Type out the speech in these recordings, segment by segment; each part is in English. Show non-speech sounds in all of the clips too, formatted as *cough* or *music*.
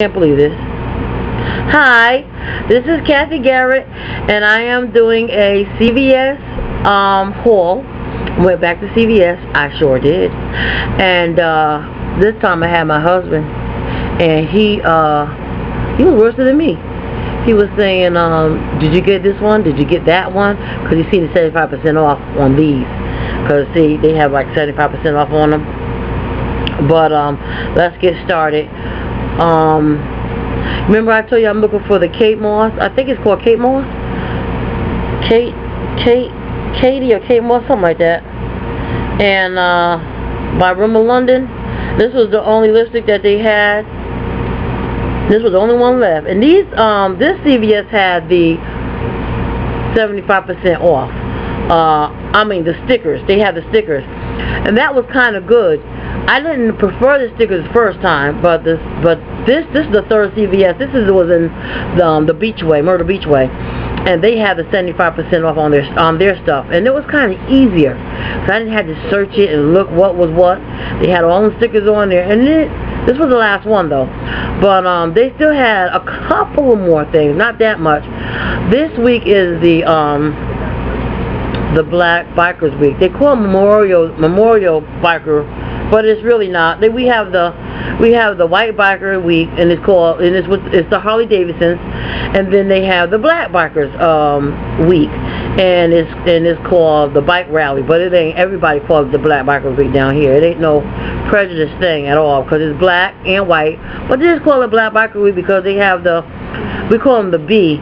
can't believe this. Hi, this is Kathy Garrett, and I am doing a CVS um, haul. Went back to CVS, I sure did. And uh, this time I had my husband, and he uh, he was worse than me. He was saying, um, did you get this one? Did you get that one? Because he seen the 75% off on these. Because, see, they have like 75% off on them. But um, let's get started. Um, remember I told you I'm looking for the Kate Moss. I think it's called Kate Moss. Kate, Kate, Katie or Kate Moss, something like that. And uh, by Rimmel London. This was the only lipstick that they had. This was the only one left. And these, um, this CVS had the 75% off. Uh, I mean the stickers. They had the stickers. And that was kind of good. I didn't prefer the stickers the first time, but this, but this, this is the third CVS. This is was in the, um, the Beachway, Myrtle Beachway, and they had the 75% off on their on their stuff, and it was kind of easier. So I didn't have to search it and look what was what. They had all the stickers on there, and it, this was the last one though. But um, they still had a couple more things, not that much. This week is the um, the Black Bikers Week. They call Memorial Memorial Biker but it's really not. We have the we have the White Biker Week, and it's called and it's it's the Harley Davidsons, and then they have the Black Bikers um, Week, and it's and it's called the Bike Rally. But it ain't everybody calls the Black Bikers Week down here. It ain't no prejudice thing at all because it's black and white. But they just call it Black Biker Week because they have the we call them the B,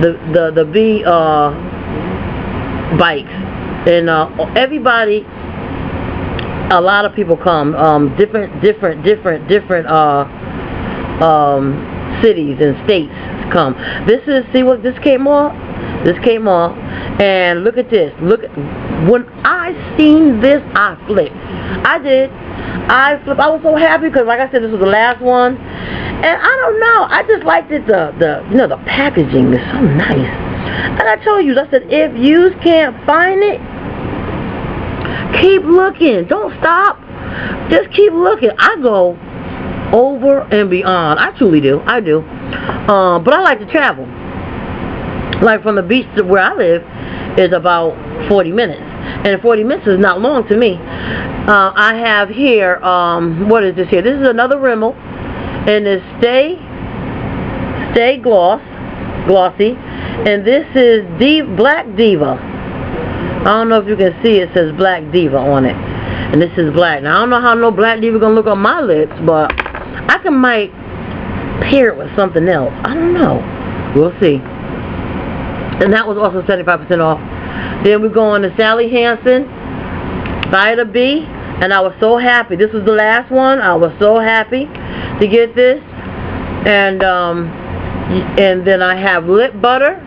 the the the B uh, bikes, and uh, everybody a lot of people come, um, different, different, different, different uh, um, cities and states come. This is see what this came off. This came off, and look at this. Look, when I seen this, I flipped. I did. I flipped. I was so happy because, like I said, this was the last one, and I don't know. I just liked it. The the you know the packaging is so nice. And I told you, I said, if you can't find it, Keep looking. Don't stop. Just keep looking. I go over and beyond. I truly do. I do. Um, but I like to travel. Like from the beach to where I live is about 40 minutes. And 40 minutes is not long to me. Uh, I have here, um, what is this here? This is another Rimmel. And it's Stay, Stay Gloss, Glossy. And this is Div Black Diva. I don't know if you can see it says Black Diva on it. And this is black. Now, I don't know how no Black Diva going to look on my lips, but I can might pair it with something else. I don't know. We'll see. And that was also 75% off. Then we go on to Sally Hansen, Vita B, and I was so happy. This was the last one. I was so happy to get this. And um, and then I have lip butter.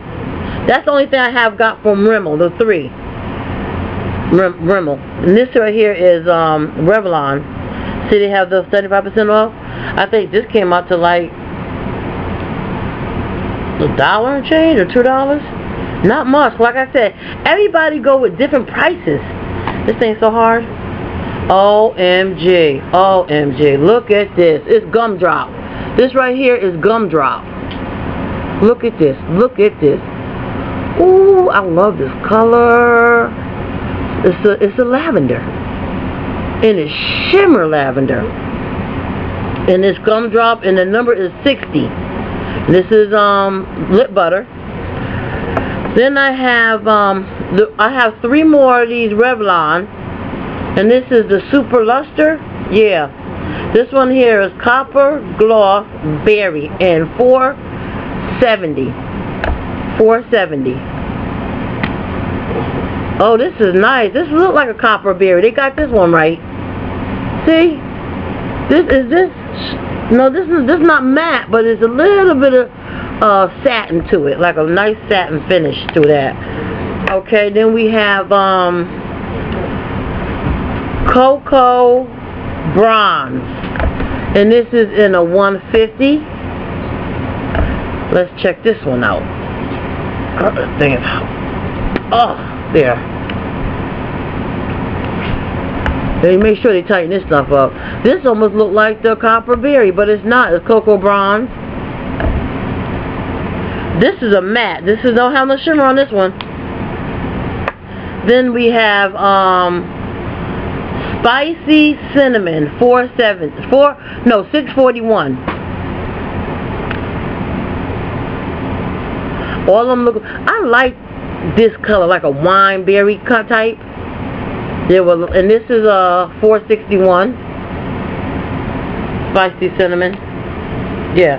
That's the only thing I have got from Rimmel, the three. Rimmel. And this right here is um, Revlon. See they have the 75% off? I think this came out to like a dollar change or two dollars. Not much. Like I said, everybody go with different prices. This ain't so hard. OMG. OMG. Look at this. It's gumdrop. This right here is gumdrop. Look at this. Look at this. Ooh, I love this color. It's a, it's a lavender. And it's shimmer lavender. And this gumdrop, and the number is 60. This is um, lip butter. Then I have um, the, I have three more of these Revlon. And this is the Super Luster. Yeah. This one here is Copper Gloss Berry and 470. 470. Oh, this is nice. This looks like a copper berry. They got this one right. See? This is this. No, this is this is not matte, but it's a little bit of uh, satin to it, like a nice satin finish to that. Okay, then we have um, Cocoa Bronze, and this is in a 150. Let's check this one out. Oh, Oh, there. They make sure they tighten this stuff up. This almost look like the copper berry, but it's not. It's cocoa bronze. This is a matte. This is don't have no shimmer on this one. Then we have um, spicy cinnamon, four seven, four no six forty one. All of them look. I like this color, like a wine berry type. There was, and this is a 461 spicy cinnamon. Yeah.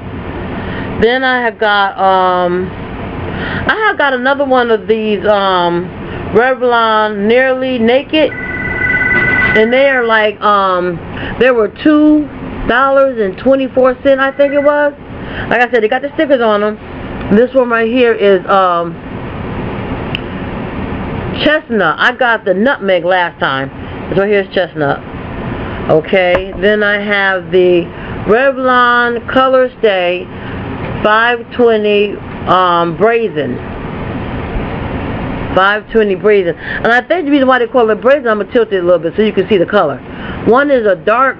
Then I have got um, I have got another one of these um, Revlon Nearly Naked, and they are like um, there were two dollars and twenty four cent, I think it was. Like I said, they got the stickers on them. This one right here is um chestnut. I got the nutmeg last time. So here's chestnut. Okay, then I have the Revlon Color Stay 520 um, Brazen. 520 Brazen. And I think the reason why they call it Brazen, I'm going to tilt it a little bit so you can see the color. One is a dark,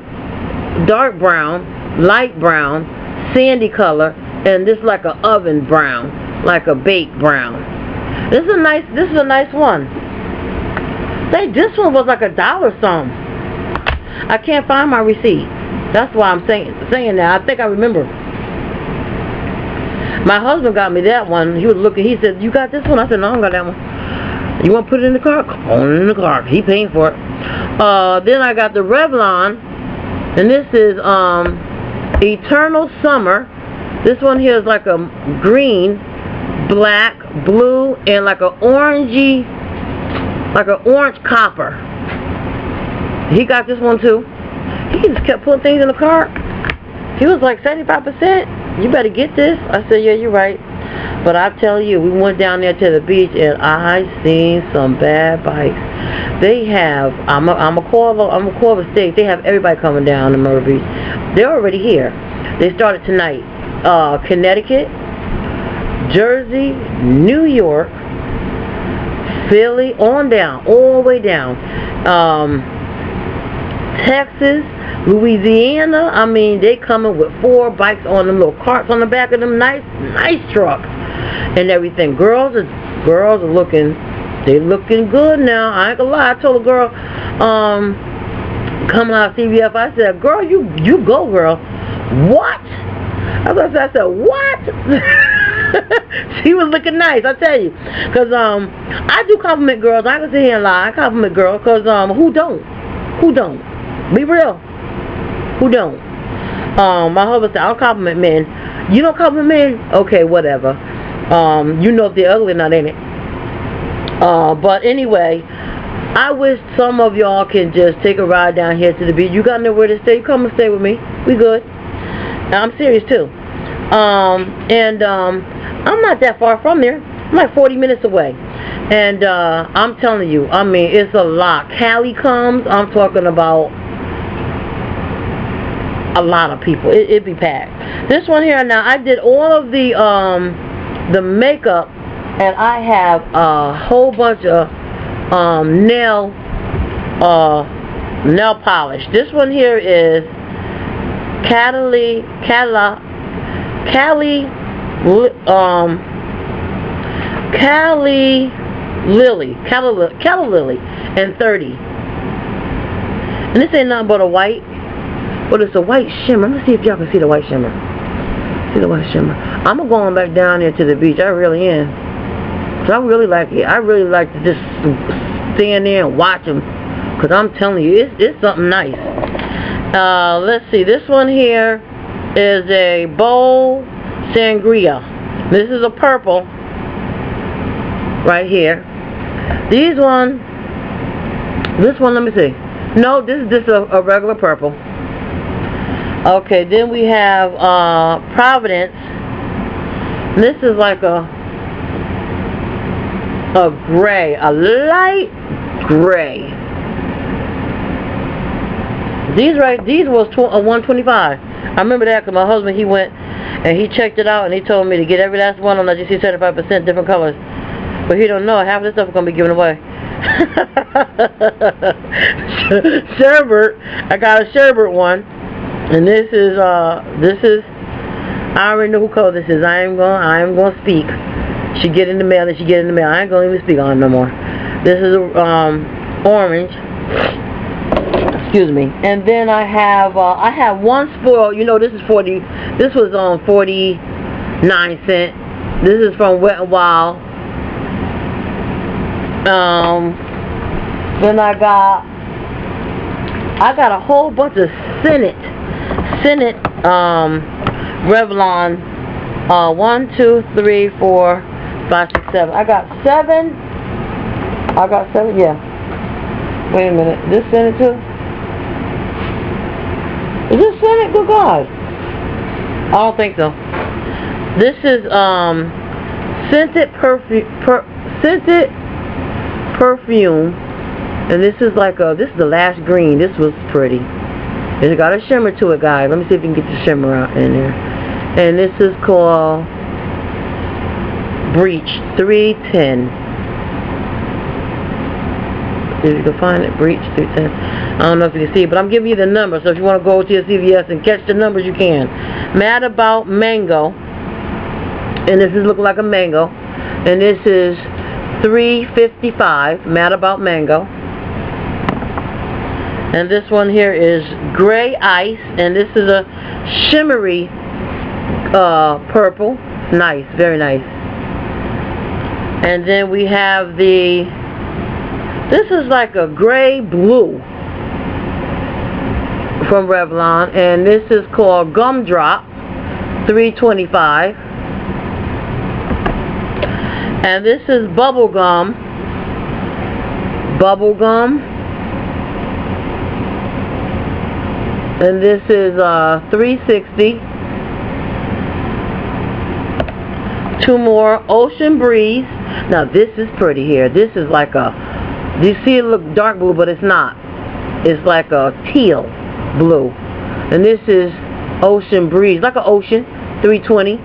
dark brown, light brown, sandy color, and this is like a oven brown, like a baked brown. This is a nice. This is a nice one. Say this one was like a dollar some. I can't find my receipt. That's why I'm saying saying that. I think I remember. My husband got me that one. He was looking. He said, "You got this one?" I said, "No, I don't got that one." You want to put it in the car? On in the car. He paying for it. Uh, then I got the Revlon, and this is um, Eternal Summer. This one here is like a green, black, blue, and like a orangey, like an orange copper. He got this one too. He just kept putting things in the cart. He was like 75%. You better get this. I said, yeah, you're right. But I tell you, we went down there to the beach and I seen some bad bikes. They have, I'm a, I'm a call, I'm a the state. They have everybody coming down to Myrtle Beach. They're already here. They started tonight. Uh, Connecticut, Jersey, New York, Philly, on down, all the way down. Um, Texas, Louisiana. I mean, they coming with four bikes on them little carts on the back of them nice, nice trucks and everything. Girls are girls are looking, they looking good now. I ain't gonna lie. I told a girl, um, coming out of CVS, I said, girl, you you go, girl. What? I said, I said, what? *laughs* *laughs* she was looking nice, I tell you. Because um, I do compliment girls. I can sit here and lie. I compliment girls because um, who don't? Who don't? Be real. Who don't? Um, my husband said, I'll compliment men. You don't compliment men? Okay, whatever. Um, you know if they're ugly or not, ain't it? Uh, but anyway, I wish some of y'all can just take a ride down here to the beach. You got nowhere to stay. You come and stay with me. We good. I'm serious too. Um, and um, I'm not that far from there. I'm like 40 minutes away. And uh, I'm telling you, I mean, it's a lot. Cali comes, I'm talking about a lot of people. It, it be packed. This one here, now, I did all of the, um, the makeup, and I have a whole bunch of um, nail, uh, nail polish. This one here is Cali, Cali, Cali, um, Cali Lily, Cali, Cali Lily, and 30. And this ain't nothing but a white, but it's a white shimmer. Let's see if y'all can see the white shimmer. See the white shimmer. I'm gonna go on back down there to the beach. I really am. So I really like it. I really like to just stand there and watch them. Because I'm telling you, it's, it's something nice. Uh, let's see. This one here is a bowl sangria. This is a purple right here. These one, this one, let me see. No, this is just a, a regular purple. Okay, then we have uh, Providence. This is like a a gray, a light gray. These right, these was tw a 125. I remember that because my husband he went and he checked it out and he told me to get every last one on that you see 75% different colors. But he don't know half of this stuff is gonna be given away. *laughs* sherbet. I got a sherbert one, and this is uh this is I already know who color this is. I am going I am going to speak. She get in the mail and she get in the mail. I ain't going to even speak on it no more. This is um orange. Excuse me. And then I have uh, I have one spoil. You know this is forty. This was on forty nine cent. This is from Wet and Wild. Um. Then I got I got a whole bunch of Senate Senate um Revlon uh one, two, three, four, five, six, seven. I got seven I got seven, yeah. Wait a minute. This Senate too? Senate? Good God. I don't think so. This is um scented perfume per, scented perfume and this is like a, this is the last green. This was pretty. It's got a shimmer to it, guys. Let me see if we can get the shimmer out in there. And this is called Breach 310. Find it, Breach 310. I don't know if you can see it, but I'm giving you the number. So if you want to go to your CVS and catch the numbers, you can. Mad About Mango. And this is looking like a mango. And this is 355 Mad About Mango and this one here is Grape Ice and this is a shimmery uh, purple nice very nice and then we have the this is like a gray blue from Revlon and this is called Gumdrop 325 and this is bubblegum bubblegum and this is uh, 360 two more ocean breeze. Now this is pretty here. This is like a you see it look dark blue but it's not it's like a teal blue and this is ocean breeze like an ocean 320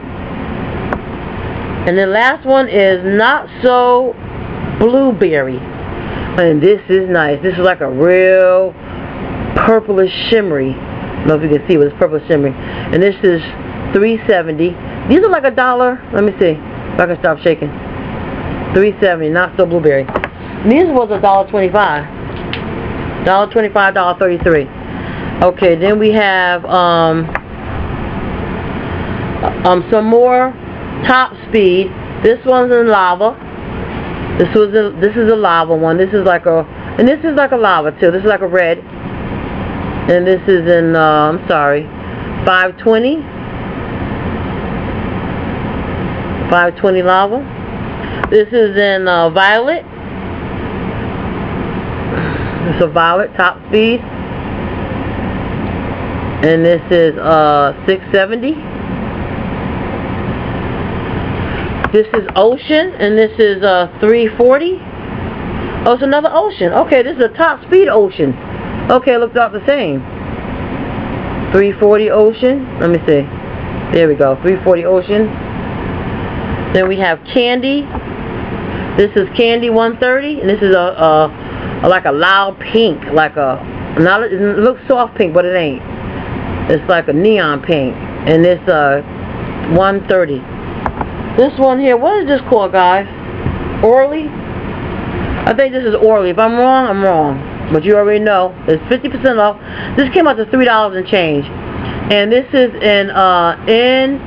and the last one is not so blueberry and this is nice this is like a real purplish shimmery. I don't know if you can see, but it's purple shimmery. And this is 370. These are like a dollar. Let me see if I can stop shaking. 370, not so blueberry. These was a dollar 25. Dollar 25, dollar 33. Okay, then we have um um some more top speed. This one's in lava. This was a, this is a lava one. This is like a and this is like a lava too. This is like a red and this is in, uh, I'm sorry, 520. 520 lava. This is in uh, violet. It's a violet top speed. And this is uh, 670. This is ocean, and this is uh, 340. Oh, it's another ocean. Okay, this is a top speed ocean. Okay, looks about the same. 340 Ocean. Let me see. There we go. 340 Ocean. Then we have Candy. This is Candy 130, and this is a, a like a loud pink, like a not it looks soft pink, but it ain't. It's like a neon pink, and it's uh 130. This one here, what is this called, guys? Orly? I think this is Orly. If I'm wrong, I'm wrong but you already know it's 50% off. This came out to three dollars and change, and this is in uh in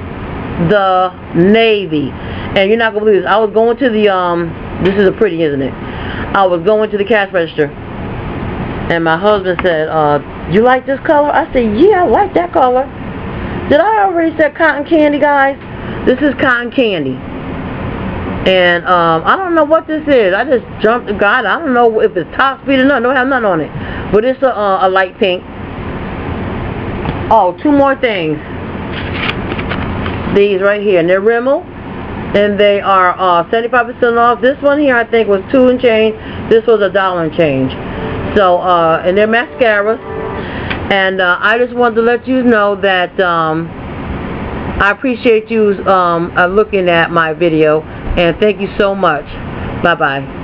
the Navy, and you're not gonna believe this. I was going to the um. This is a pretty, isn't it? I was going to the cash register, and my husband said, uh, "You like this color?" I said, "Yeah, I like that color." Did I already say cotton candy, guys? This is cotton candy. And um, I don't know what this is. I just jumped God. I don't know if it's top speed or not. Don't have nothing on it. But it's a, uh, a light pink. Oh, two more things. These right here. And they're Rimmel. And they are 75% uh, off. This one here I think was two and change. This was a dollar and change. So, uh, and they're mascaras. And uh, I just wanted to let you know that um, I appreciate you um, uh, looking at my video and thank you so much. Bye-bye.